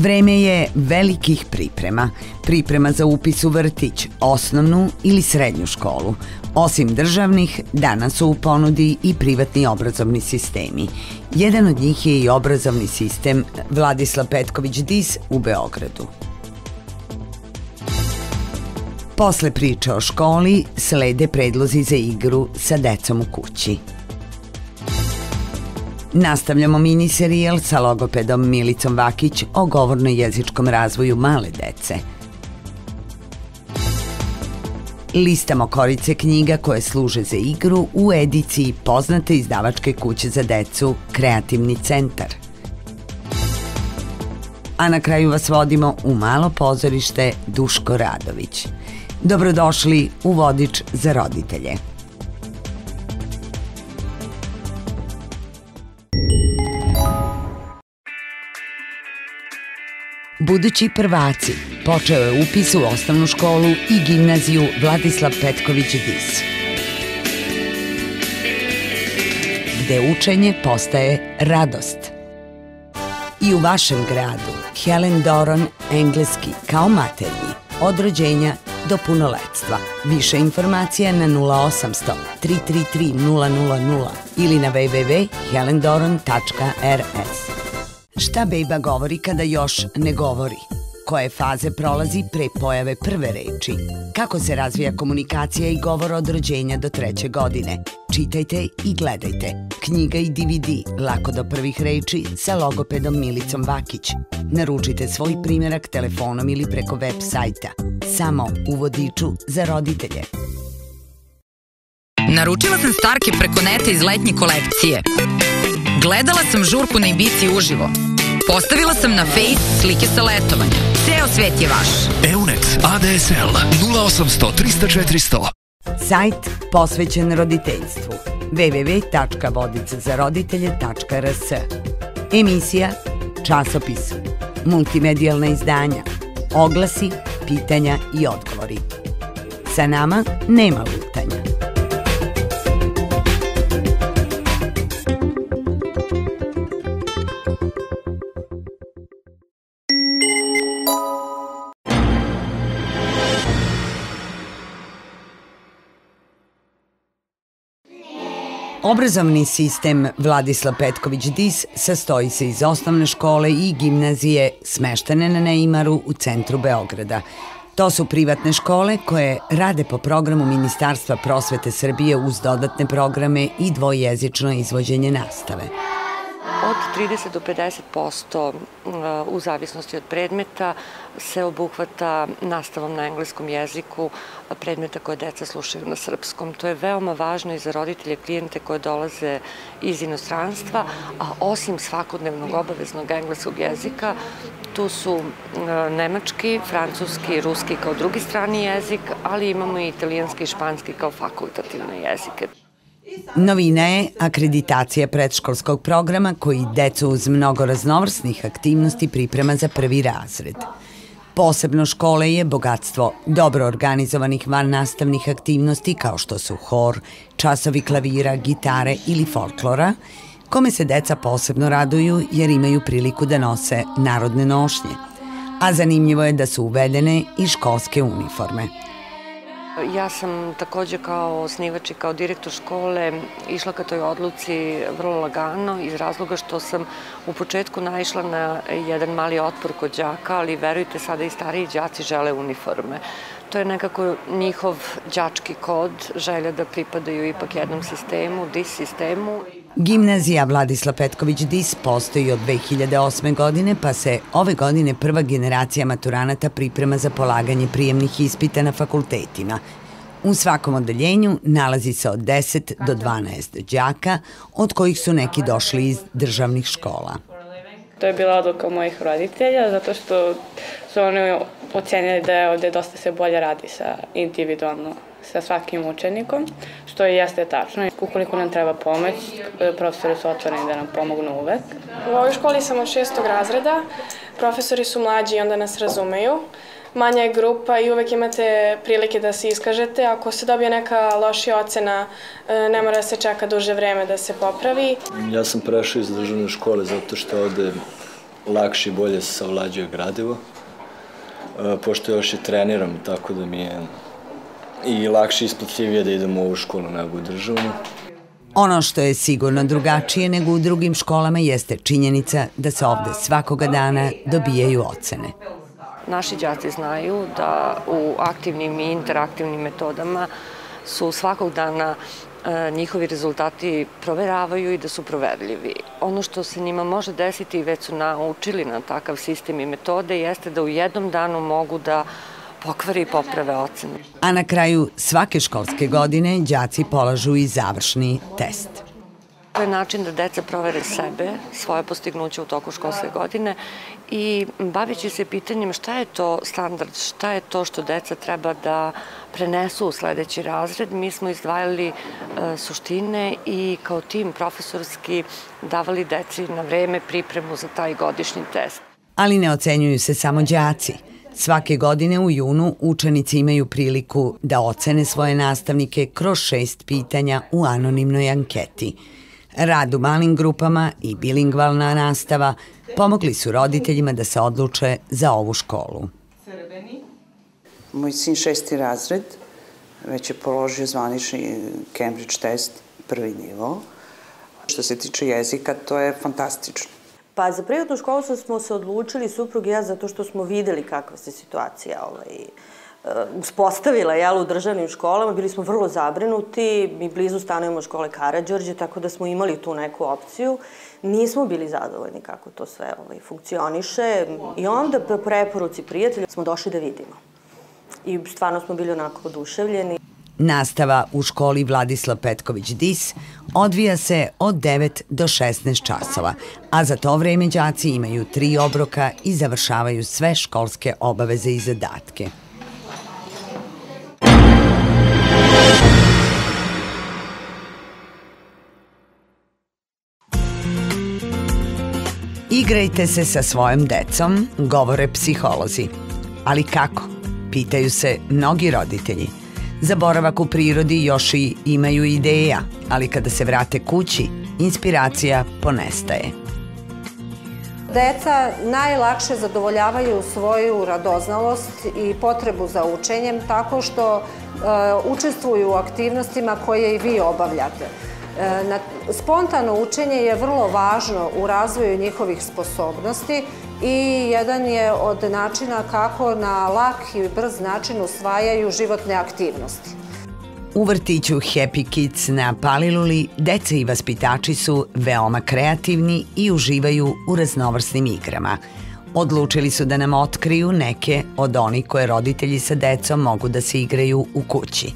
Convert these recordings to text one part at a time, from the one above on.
Vreme je velikih priprema. Priprema za upis u vrtić, osnovnu ili srednju školu. Osim državnih, danas su u ponudi i privatni obrazovni sistemi. Jedan od njih je i obrazovni sistem Vladislav Petković-Dis u Beogradu. Posle priče o školi slede predlozi za igru sa decom u kući. Nastavljamo mini serijal sa logopedom Milicom Vakić o govorno-jezičkom razvoju male dece. Listamo korice knjiga koje služe za igru u ediciji poznate izdavačke kuće za decu Kreativni centar. A na kraju vas vodimo u malo pozorište Duško Radović. Dobrodošli u Vodič za roditelje. Budući prvaci počeo je upis u osnovnu školu i gimnaziju Vladislav Petković-Dis. Gde učenje postaje radost. I u vašem gradu Helen Doron engleski kao maternji od rođenja do punoletstva. Više informacija na 0800 333 000 ili na www.helendoron.rs. Šta bejba govori kada još ne govori? Koje faze prolazi pre pojave prve reči? Kako se razvija komunikacija i govor od rođenja do treće godine? Čitajte i gledajte. Knjiga i DVD Lako do prvih reči sa logopedom Milicom Vakić. Naručite svoj primerak telefonom ili preko web sajta. Samo u vodiču za roditelje. Naručila sam Starke preko neta iz letnje kolekcije. Gledala sam žurku na Ibici uživo. Postavila sam na Face slike sa letovanja. Ceo svet je vaš. Eunex ADSL 0800 300 400 Sajt posvećen roditeljstvu www.vodicazaroditelje.rs Emisija, časopis, multimedijalna izdanja, oglasi, pitanja i odgovori. Sa nama nema lutanja. Obrazovni sistem Vladislav Petković-Dis sastoji se iz osnovne škole i gimnazije smeštene na Neimaru u centru Beograda. To su privatne škole koje rade po programu Ministarstva prosvete Srbije uz dodatne programe i dvojezično izvođenje nastave. Od 30 do 50% uh, u zavisnosti od predmeta se obuhvata nastavom na engleskom jeziku predmeta koje deca slušaju na srpskom. To je veoma važno i za roditelje klijente koje dolaze iz inostranstva, a osim svakodnevnog obaveznog engleskog jezika, tu su nemački, francuski, ruski kao drugi strani jezik, ali imamo i italijanski i španski kao fakultativne jezike. Novina je akreditacija predškolskog programa koji decu uz mnogo raznovrsnih aktivnosti priprema za prvi razred. Posebno škole je bogatstvo dobro organizovanih van nastavnih aktivnosti kao što su hor, časovi klavira, gitare ili folklora, kome se deca posebno raduju jer imaju priliku da nose narodne nošnje. A zanimljivo je da su uvedene i školske uniforme. Ja sam takođe kao osnivač i kao direktor škole išla ka toj odluci vrlo lagano iz razloga što sam u početku naišla na jedan mali otpor kod đaka, ali verujte sada i stariji đaci žele uniforme. To je nekako njihov đački kod, želja da pripadaju ipak jednom sistemu, DIS sistemu. Gimnazija Vladislav Petković DIS postoji od 2008. godine, pa se ove godine prva generacija maturanata priprema za polaganje prijemnih ispita na fakultetima. U svakom odeljenju nalazi se od 10 do 12 đaka, od kojih su neki došli iz državnih škola. To je bila odluka mojih roditelja, zato što su oni ocenili da je ovde dosta se bolje radi sa individualno sa svakim učenikom, što i jeste tačno. Ukoliko nam treba pomoć, profesori su otvoreni da nam pomognu uvek. U ovoj školi sam od šestog razreda, profesori su mlađi i onda nas razumeju. Manja je grupa i uvek imate prilike da se iskažete. Ako se dobije neka lošija ocena, e, ne mora da se čeka duže vreme da se popravi. Ja sam prešao iz državne škole zato što ovde lakše i bolje se savlađuje gradivo. E, pošto još i treniram, tako da mi je i lakše isplativije da idem u ovu školu nego u državnu. Ono što je sigurno drugačije nego u drugim školama jeste činjenica da se ovde svakoga dana dobijaju ocene. Naši đaci znaju da u aktivnim i interaktivnim metodama su svakog dana e, njihovi rezultati proveravaju i da su proverljivi. Ono što se njima može desiti i već su naučili na takav sistem i metode jeste da u jednom danu mogu da pokvari i poprave ocene. A na kraju svake školske godine đaci polažu i završni test. To je način da deca provere sebe, svoje postignuće u toku školske godine i bavići se pitanjem šta je to standard, šta je to što deca treba da prenesu u sledeći razred, mi smo izdvajali e, suštine i kao tim profesorski davali deci na vreme pripremu za taj godišnji test. Ali ne ocenjuju se samo đaci – Svake godine u junu učenici imaju priliku da ocene svoje nastavnike kroz šest pitanja u anonimnoj anketi. Rad u malim grupama i bilingvalna nastava pomogli su roditeljima da se odluče za ovu školu. Moj sin šesti razred već je položio zvanični Cambridge test prvi nivo. Što se tiče jezika, to je fantastično. Pa za privatnu školu smo se odlučili, suprug i ja, zato što smo videli kakva se situacija ovaj, e, uspostavila jel, u državnim školama. Bili smo vrlo zabrinuti, mi blizu stanujemo škole Karadžorđe, tako da smo imali tu neku opciju. Nismo bili zadovoljni kako to sve ovaj, funkcioniše i onda po preporuci prijatelja smo došli da vidimo. I stvarno smo bili onako oduševljeni. Nastava u školi Vladislav Petković Dis odvija se od 9 do 16 časova, a za to vreme đaci imaju tri obroka i završavaju sve školske obaveze i zadatke. Igrajte se sa svojom decom, govore psiholozi. Ali kako? Pitaju se mnogi roditelji – Za boravak u prirodi još i imaju ideja, ali kada se vrate kući, inspiracija ponestaje. Deca najlakše zadovoljavaju svoju radoznalost i potrebu za učenjem tako što e, učestvuju u aktivnostima koje i vi obavljate. E, na, spontano učenje je vrlo važno u razvoju njihovih sposobnosti i jedan je od načina kako na lak i brz način usvajaju životne aktivnosti. U vrtiću Happy Kids na Paliluli deca i vaspitači su veoma kreativni i uživaju u raznovrsnim igrama. Odlučili su da nam otkriju neke od onih koje roditelji sa decom mogu da se igraju u kući.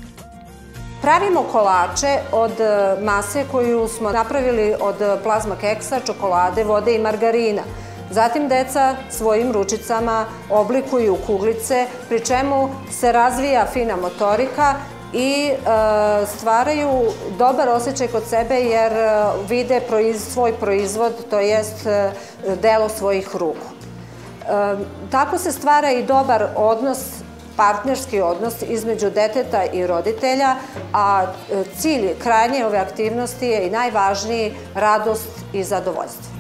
Pravimo kolače od e, mase koju smo napravili od plazma keksa, čokolade, vode i margarina. Zatim deca svojim ručicama oblikuju kuglice, pri čemu se razvija fina motorika i e, stvaraju dobar osjećaj kod sebe jer e, vide svoj proizvod, to jest e, delo svojih ruku. Tako se stvara i dobar odnos partnerski odnos između deteta i roditelja, a cilj krajnje ove aktivnosti je i najvažniji radost i zadovoljstvo.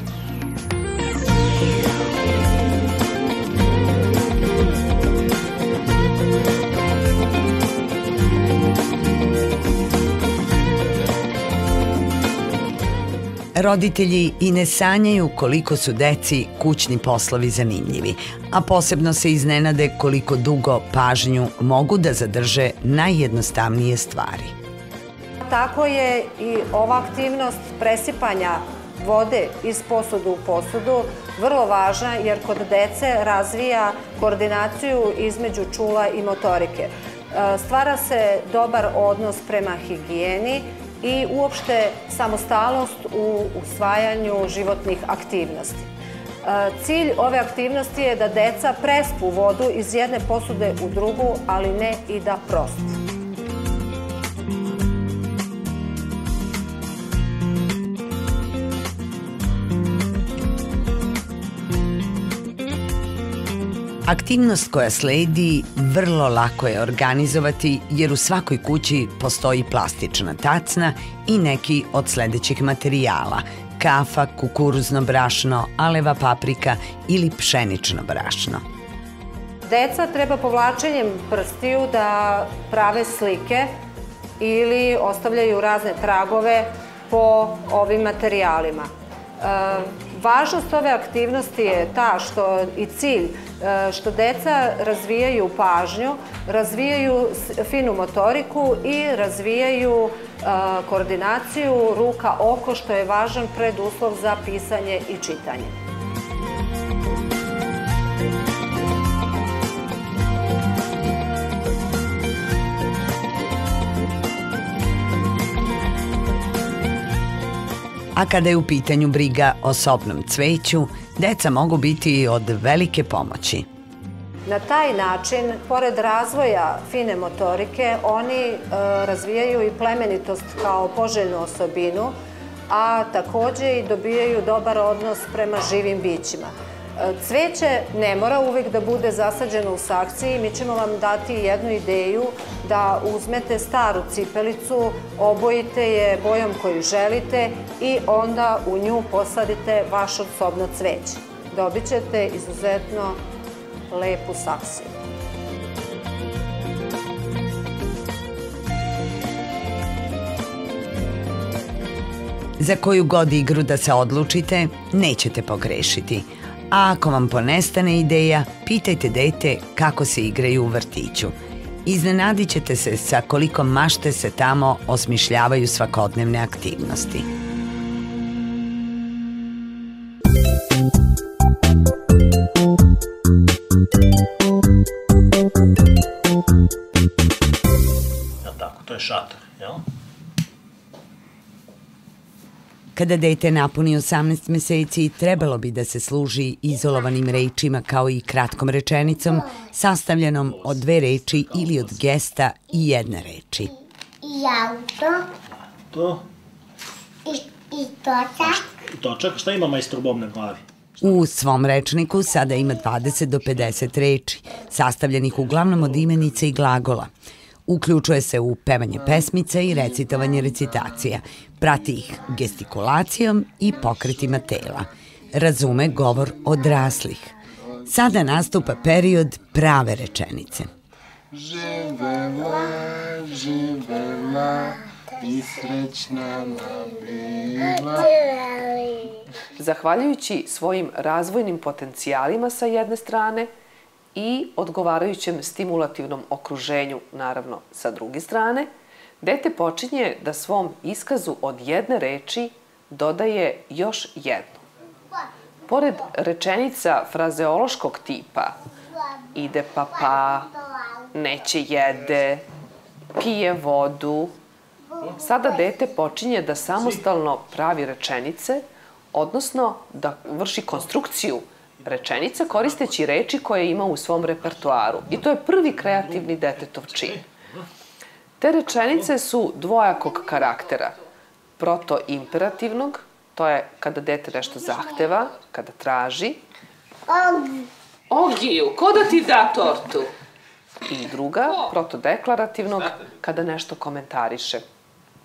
Roditelji i ne sanjaju koliko su deci kućni poslovi zanimljivi, a posebno se iznenade koliko dugo pažnju mogu da zadrže najjednostavnije stvari. Tako je i ova aktivnost presipanja vode iz posudu u posudu vrlo važna jer kod dece razvija koordinaciju između čula i motorike. E, stvara se dobar odnos prema higijeni, i uopšte samostalnost u usvajanju životnih aktivnosti. E, cilj ove aktivnosti je da deca prespu vodu iz jedne posude u drugu, ali ne i da prostu. Aktivnost koja sledi vrlo lako je organizovati jer u svakoj kući postoji plastična tacna i neki od sledećih materijala kafa, kukuruzno brašno, aleva paprika ili pšenično brašno. Deca treba povlačenjem prstiju da prave slike ili ostavljaju razne tragove po ovim materijalima. E, važnost ove aktivnosti je ta što i cilj e, što deca razvijaju pažnju, razvijaju finu motoriku i razvijaju e, koordinaciju ruka-oko što je važan preduslov za pisanje i čitanje. A kada je u pitanju briga o sobnom cveću, deca mogu biti od velike pomoći. Na taj način, pored razvoja fine motorike, oni e, razvijaju i plemenitost kao poželjnu osobinu, a takođe i dobijaju dobar odnos prema živim bićima. Cveće ne mora uvek da bude zasađeno u sakciji. Mi ćemo vam dati jednu ideju da uzmete staru cipelicu, obojite je bojom koju želite i onda u nju posadite vaš osobno cveće. Dobit ćete izuzetno lepu saksiju. Za koju god igru da se odlučite, nećete pogrešiti – A ako vam ponestane ideja, pitajte dete kako se igraju u vrtiću. Iznenadit ćete se sa koliko mašte se tamo osmišljavaju svakodnevne aktivnosti. Kada dete napuni 18 meseci, trebalo bi da se služi izolovanim rečima kao i kratkom rečenicom, sastavljenom od dve reči ili od gesta i jedne reči. I auto. To? I, i točak. I točak? Šta ima majstor Bob na glavi? U svom rečniku sada ima 20 do 50 reči, sastavljenih uglavnom od imenica i glagola. Uključuje se u pevanje pesmica i recitovanje recitacija. Prati ih gestikulacijom i pokretima tela. Razume govor odraslih. Sada nastupa period prave rečenice. Živela, živela i srećna nam bila. Zahvaljujući svojim razvojnim potencijalima sa jedne strane – i odgovarajućem stimulativnom okruženju, naravno, sa druge strane, dete počinje da svom iskazu od jedne reči dodaje još jednu. Pored rečenica frazeološkog tipa ide papa, neće jede, pije vodu, sada dete počinje da samostalno pravi rečenice, odnosno da vrši konstrukciju rečenica koristeći reči koje ima u svom repertoaru. I to je prvi kreativni detetov čin. Te rečenice su dvojakog karaktera. Proto-imperativnog, to je kada dete nešto zahteva, kada traži. Ogiju, ko da ti da tortu? I druga, protodeklarativnog, kada nešto komentariše,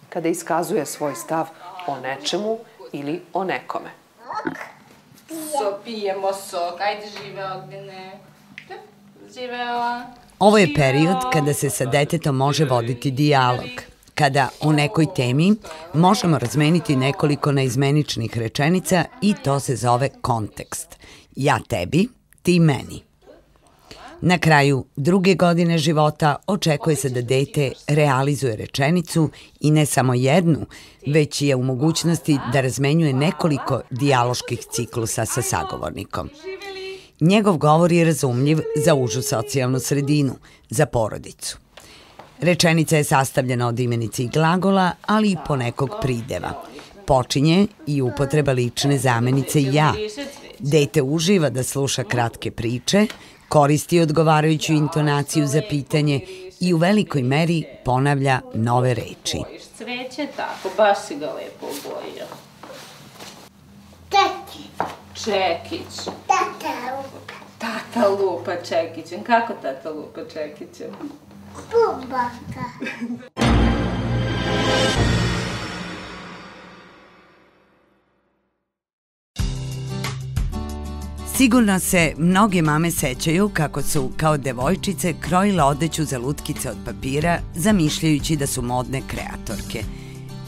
kada iskazuje svoj stav o nečemu ili o nekome. So, pijemo sok. Ajde, žive Ognjene. Živela. Ovo je period kada se sa detetom može voditi dijalog, kada o nekoj temi možemo razmeniti nekoliko neizmeničnih rečenica i to se zove kontekst. Ja tebi, ti meni. Na kraju druge godine života očekuje se da dete realizuje rečenicu i ne samo jednu, već je u mogućnosti da razmenjuje nekoliko dijaloških ciklusa sa sagovornikom. Njegov govor je razumljiv za užu socijalnu sredinu, za porodicu. Rečenica je sastavljena od imenice i glagola, ali i ponekog prideva. Počinje i upotreba lične zamenice ja. Dete uživa da sluša kratke priče, koristi odgovarajuću intonaciju za pitanje i u velikoj meri ponavlja nove reči. Cveće tako, baš si ga lepo obojio. Čekić. Čekić. Tata lupa. Tata lupa čekićem. Kako tata lupa čekićem? Bubaka. Sigurno se mnoge mame sećaju kako su kao devojčice krojile odeću za lutkice od papira, zamišljajući da su modne kreatorke.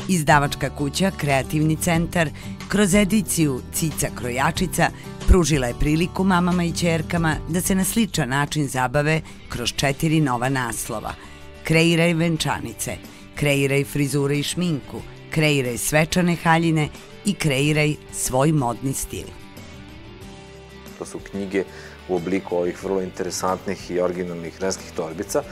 Izdavačka kuća Kreativni centar kroz ediciju Cica krojačica pružila je priliku mamama i čerkama da se na sličan način zabave kroz četiri nova naslova. Kreiraj venčanice, kreiraj frizure i šminku, kreiraj svečane haljine i kreiraj svoj modni stil. To su knjige u obliku ovih vrlo interesantnih i originalnih ženskih torbica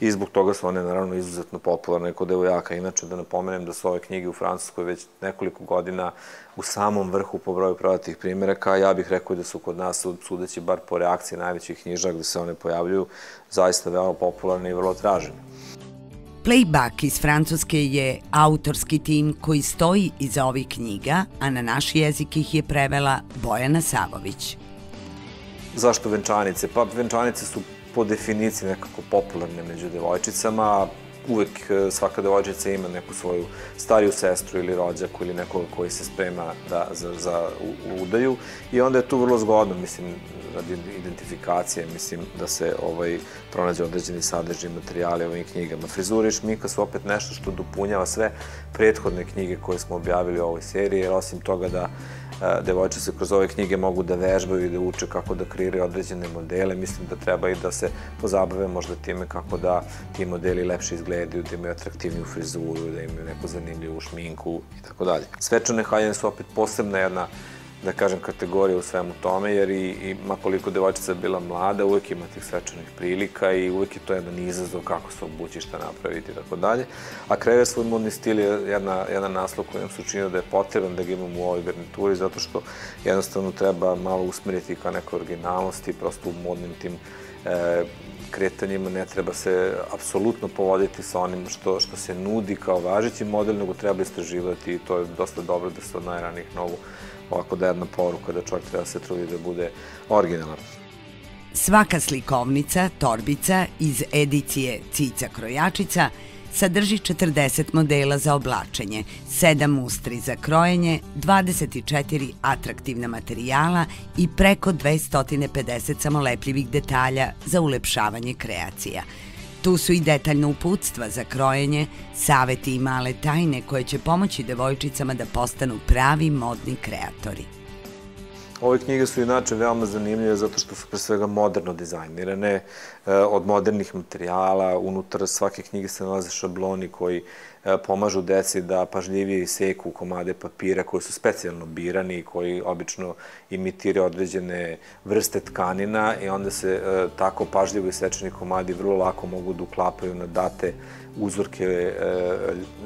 i zbog toga su one naravno izuzetno popularne kod devojaka. Inače da napomenem da su ove knjige u Francuskoj već nekoliko godina u samom vrhu po broju prodatih primjeraka. Ja bih rekao da su kod nas, sudeći bar po reakciji najvećih knjiža gde se one pojavljuju, zaista veoma popularne i vrlo tražene. Playback iz Francuske je autorski tim koji stoji iza ovih knjiga, a na naš jezik ih je prevela Bojana Savović. Zašto venčanice? Pa venčanice su po definiciji nekako popularne među devojčicama. Uvek e, svaka devojčica ima neku svoju stariju sestru ili rođaku ili nekoga koji se sprema da, za, za udaju i onda je tu vrlo zgodno, mislim, radi identifikacije, mislim da se ovaj, pronađe određeni sadržaj materijali ovim knjigama. Frizura i šminka su opet nešto što dopunjava sve prethodne knjige koje smo objavili u ovoj seriji, jer osim toga da devojčice kroz ove knjige mogu da vežbaju i da uče kako da kreiraju određene modele. Mislim da treba i da se pozabave možda time kako da ti modeli lepše izgledaju, da imaju atraktivniju frizuru, da imaju neku zanimljivu šminku i tako dalje. Svečane haljene su opet posebna jedna da kažem, kategorija u svemu tome, jer i, i makoliko devojčica bila mlada, uvek ima tih svečanih prilika i uvek je to jedan izazov kako se obući, šta napraviti i tako dalje. A kreira svoj modni stil je jedna, jedan naslov koji nam se učinio da je potreban da ga imamo u ovoj garnituri, zato što jednostavno treba malo usmeriti ka nekoj originalnosti, prosto u modnim tim e, kretanjima ne treba se apsolutno povoditi sa onim što, što se nudi kao važeći model, nego treba istraživati i to je dosta dobro da se od najranijih nogu ovako da jedna poruka da čovjek treba se trudi da bude originalan. Svaka slikovnica, torbica iz edicije Cica Krojačica sadrži 40 modela za oblačenje, 7 ustri za krojenje, 24 atraktivna materijala i preko 250 samolepljivih detalja za ulepšavanje kreacija – Tu su i detaljna uputstva za krojenje, saveti i male tajne koje će pomoći devojčicama da postanu pravi modni kreatori. Ove knjige su inače veoma zanimljive zato što su pre svega moderno dizajnirane, e, od modernih materijala, unutar svake knjige se nalaze šabloni koji e, pomažu deci da pažljivije seku komade papira koji su specijalno birani i koji obično imitiraju određene vrste tkanina i onda se e, tako pažljivo isečeni komadi vrlo lako mogu da uklapaju na date uzorke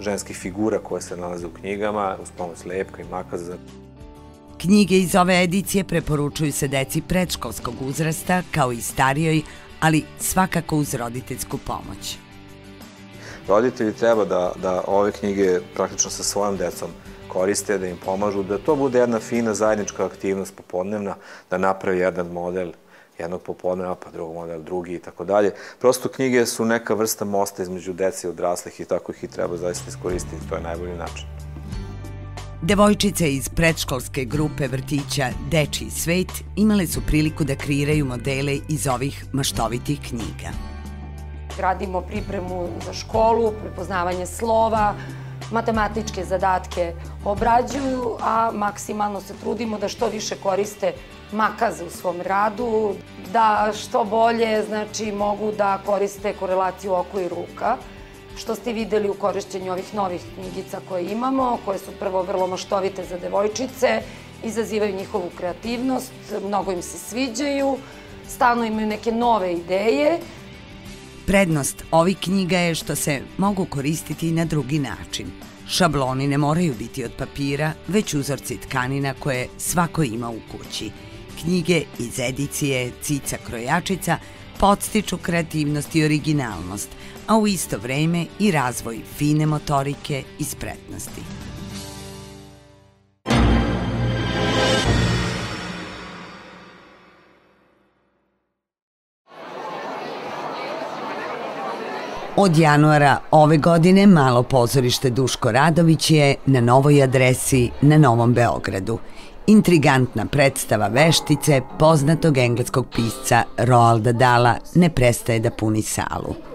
ženskih figura koje se nalaze u knjigama uz pomoć lepka i makaza. Knjige iz ove edicije preporučuju se deci predškolskog uzrasta, kao i starijoj, ali svakako uz roditeljsku pomoć. Roditelji treba da, da ove knjige praktično sa svojom decom koriste, da im pomažu, da to bude jedna fina zajednička aktivnost popodnevna, da napravi jedan model jednog popodneva, pa drugog model, drugi i tako dalje. Prosto knjige su neka vrsta mosta između dece i odraslih i tako ih i treba zaista iskoristiti, to je najbolji način. Devojčice iz predškolske grupe vrtića Dečiji svet imale su priliku da kreiraju modele iz ovih maštovitih knjiga. Radimo pripremu za školu, prepoznavanje slova, matematičke zadatke obrađuju, a maksimalno se trudimo da što više koriste makaze u svom radu, da što bolje znači, mogu da koriste korelaciju oko i ruka što ste videli u korišćenju ovih novih knjigica koje imamo, koje su prvo vrlo maštovite za devojčice, izazivaju njihovu kreativnost, mnogo im se sviđaju, stalno imaju neke nove ideje. Prednost ovih knjiga je što se mogu koristiti i na drugi način. Šabloni ne moraju biti od papira, već uzorci tkanina koje svako ima u kući. Knjige iz edicije Cica Krojačica podstiču kreativnost i originalnost, a u isto vreme i razvoj fine motorike i spretnosti. Od januara ove godine malo pozorište Duško Radović je na novoj adresi na Novom Beogradu Intrigantna predstava veštice poznatog engleskog pisca Roalda Dala ne prestaje da puni salu.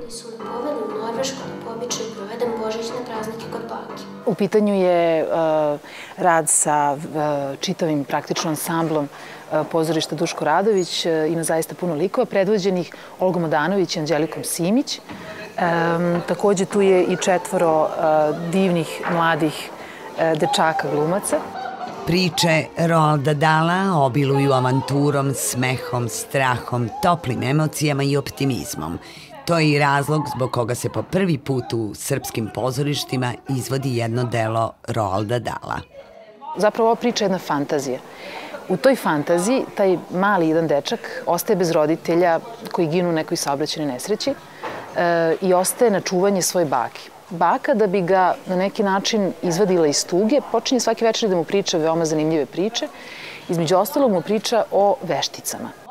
U pitanju je uh, rad sa uh, čitavim praktično ansamblom uh, pozorišta Duško Radović. Ima zaista puno likova predvođenih Olgom Odanović i Anđelikom Simić. Takođe tu je i četvoro divnih mladih dečaka glumaca. Priče Roalda Dala obiluju avanturom, smehom, strahom, toplim emocijama i optimizmom. To je i razlog zbog koga se po prvi put u srpskim pozorištima izvodi jedno delo Roalda Dala. Zapravo ova priča je jedna fantazija. U toj fantaziji taj mali jedan dečak ostaje bez roditelja koji ginu u nekoj saobraćenoj nesreći e, i ostaje na čuvanje svoje baki. Baka, da bi ga na neki način izvadila iz tuge, počinje svaki večer da mu priča veoma zanimljive priče. Između ostalog mu priča o vešticama.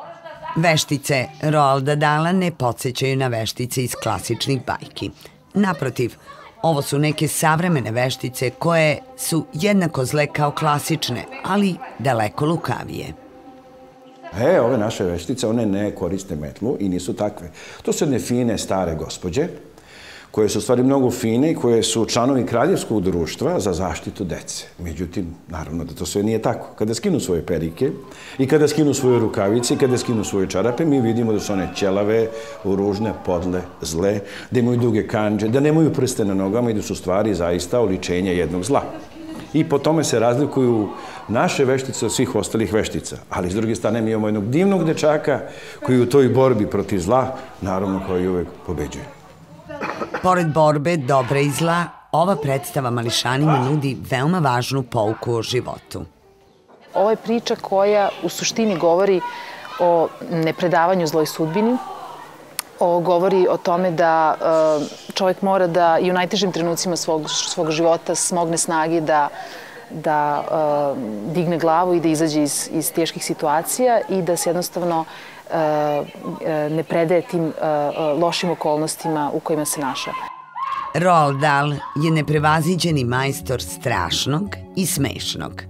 Veštice Roalda Dala ne podsjećaju na veštice iz klasičnih bajki. Naprotiv, ovo su neke savremene veštice koje su jednako zle kao klasične, ali daleko lukavije. E, ove naše veštice, one ne koriste metlu i nisu takve. To su jedne fine, stare gospođe, koje su stvari mnogo fine i koje su članovi kraljevskog društva za zaštitu dece. Međutim, naravno da to sve nije tako. Kada skinu svoje perike i kada skinu svoje rukavice i kada skinu svoje čarape, mi vidimo da su one ćelave, ružne, podle, zle, da imaju duge kanđe, da nemaju prste na nogama i da su stvari zaista oličenja jednog zla. I po tome se razlikuju naše veštice od svih ostalih veštica. Ali s druge strane mi imamo jednog divnog dečaka koji u toj borbi protiv zla, naravno koji uvek pobeđuje. Pored borbe dobra i zla, ova predstava mališanima nudi veoma važnu pouku o životu. Ovo je priča koja u suštini govori o nepredavanju zloj sudbini, o, govori o tome da e, čovjek mora da i u najtežim trenucima svog, svog života smogne snagi da, da e, digne glavu i da izađe iz, iz teških situacija i da se jednostavno ne predaje tim e, lošim okolnostima u kojima se našao. Roald Dahl je neprevaziđeni majstor strašnog i smešnog,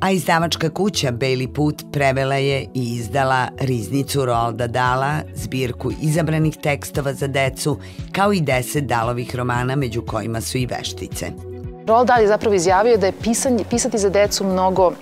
a izdavačka kuća Beli put prevela je i izdala riznicu Roalda Dala, zbirku izabranih tekstova za decu, kao i deset Dalovih romana, među kojima su i veštice. Roald Dahl je zapravo izjavio da je pisanje, pisati za decu mnogo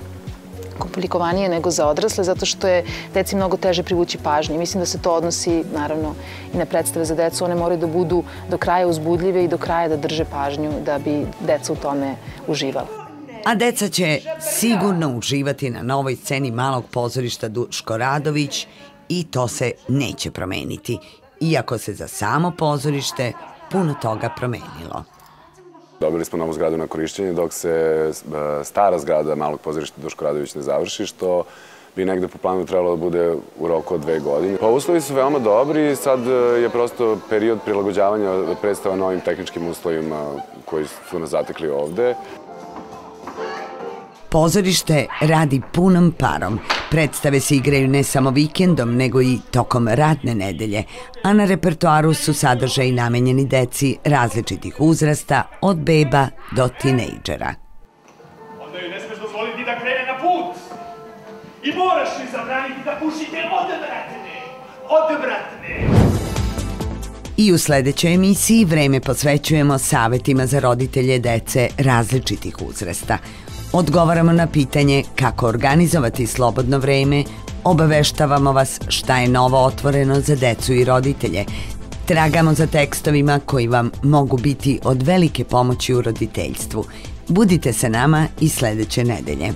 komplikovanije nego za odrasle, zato što je deci mnogo teže privući pažnju. Mislim da se to odnosi, naravno, i na predstave za decu. One moraju da budu do kraja uzbudljive i do kraja da drže pažnju da bi deca u tome uživala. A deca će sigurno uživati na novoj sceni malog pozorišta Duško Radović i to se neće promeniti, iako se za samo pozorište puno toga promenilo. Dobili smo novu zgradu na korišćenje dok se e, stara zgrada malog pozorišta Duško Radović ne završi, što bi negde po planu trebalo da bude u roku od dve godine. Pa uslovi su veoma dobri, sad e, je prosto period prilagođavanja predstava novim tehničkim uslovima koji su nas zatekli ovde. Pozorište radi punom parom. Predstave se igraju ne samo vikendom, nego i tokom radne nedelje, a na repertoaru su sadržaji namenjeni deci različitih uzrasta, od beba do tinejdžera. Onda joj ne smeš dozvoliti da krene na put. I moraš joj zabraniti da pušite odvratne. Odvratne. I u sledećoj emisiji vreme posvećujemo savetima za roditelje dece različitih uzrasta. Odgovaramo na pitanje kako organizovati slobodno vreme, obaveštavamo vas šta je novo otvoreno za decu i roditelje, tragamo za tekstovima koji vam mogu biti od velike pomoći u roditeljstvu. Budite sa nama i sledeće nedelje.